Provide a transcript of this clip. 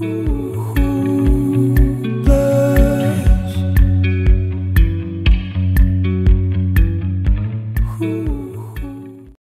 Ooh.